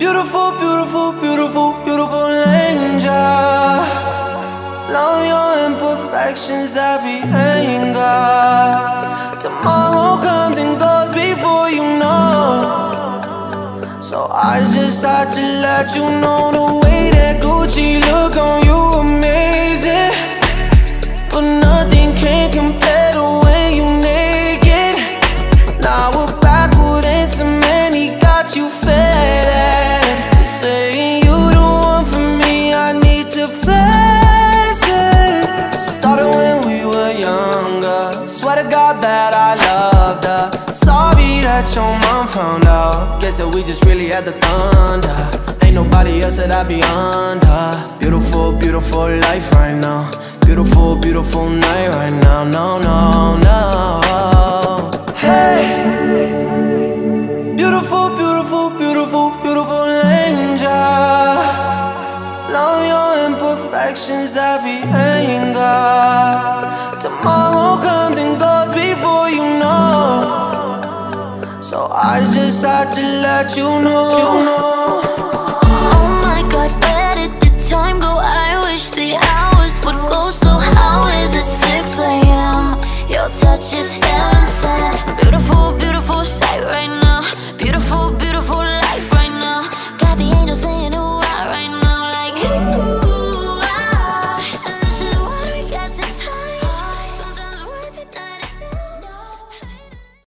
Beautiful, beautiful, beautiful, beautiful angel. Love your imperfections, every anger. Tomorrow comes and goes before you know. So I just had to let you know the way that Gucci That your mom found out. Guess that we just really had the thunder. Ain't nobody else that I be under. Beautiful, beautiful life right now. Beautiful, beautiful night right now. No, no, no. Hey. Beautiful, beautiful, beautiful, beautiful angel. Love your imperfections, every anger. I just had to let you know. Oh my god, where did the time go? I wish the hours would go slow. How is it 6 a.m.? Your touch is